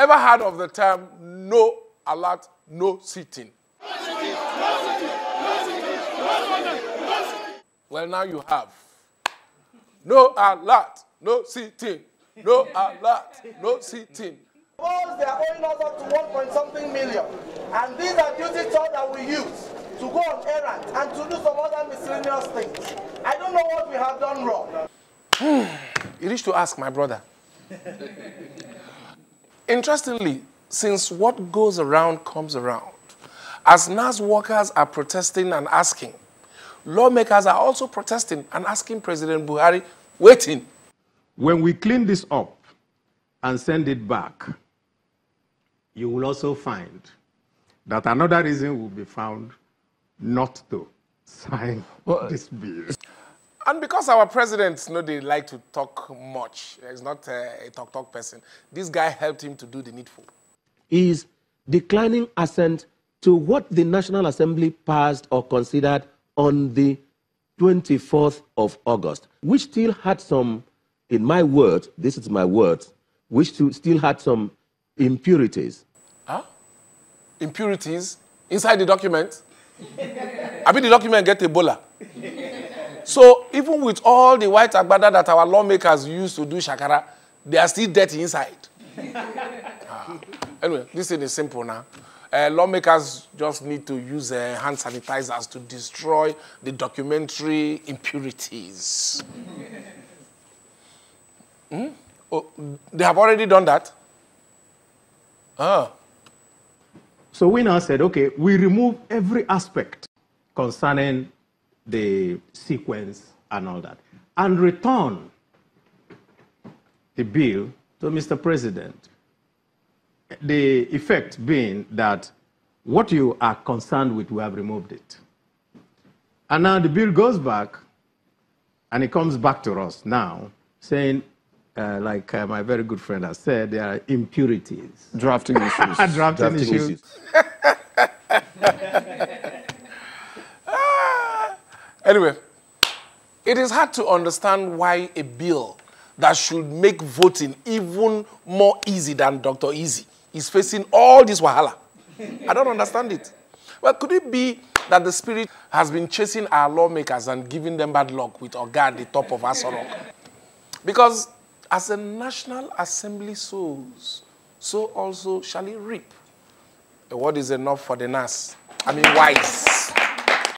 ever heard of the term no alert, no sitting? Well, now you have. No alert, no sitting. No alert, no sitting. They are owing us up to one point something million, and these are duty toll that we use to go on errands and to do some other miscellaneous things. I don't know what we have done wrong. You reach to ask my brother. Interestingly, since what goes around comes around, as NASS workers are protesting and asking, lawmakers are also protesting and asking President Buhari, waiting. When we clean this up and send it back, you will also find that another reason will be found not to sign this bill. And because our presidents know they like to talk much, he's not uh, a, a talk talk person, this guy helped him to do the needful. is declining assent to what the National Assembly passed or considered on the 24th of August, which still had some, in my words, this is my words, which to- still had some impurities. Huh? Impurities inside the document. I mean, the document get Ebola. So even with all the white agbada that our lawmakers use to do shakara, they are still dirty inside. Ah. Anyway, this thing is simple now. Uh, lawmakers just need to use uh, hand sanitizers to destroy the documentary impurities. Hmm? Oh, they have already done that? Ah. So we now said, okay, we remove every aspect concerning the sequence and all that, and return the bill to Mr. President. The effect being that what you are concerned with, we have removed it. And now the bill goes back, and it comes back to us now, saying, uh, like uh, my very good friend has said, there are impurities. Drafting issues. Drafting issues. Anyway, it is hard to understand why a bill that should make voting even more easy than Dr. Easy is facing all this wahala. I don't understand it. Well, could it be that the spirit has been chasing our lawmakers and giving them bad luck with Oga at the top of Aso Rock? Because as the National Assembly sows, so also shall it reap. A word is enough for the NASS. I mean, wise.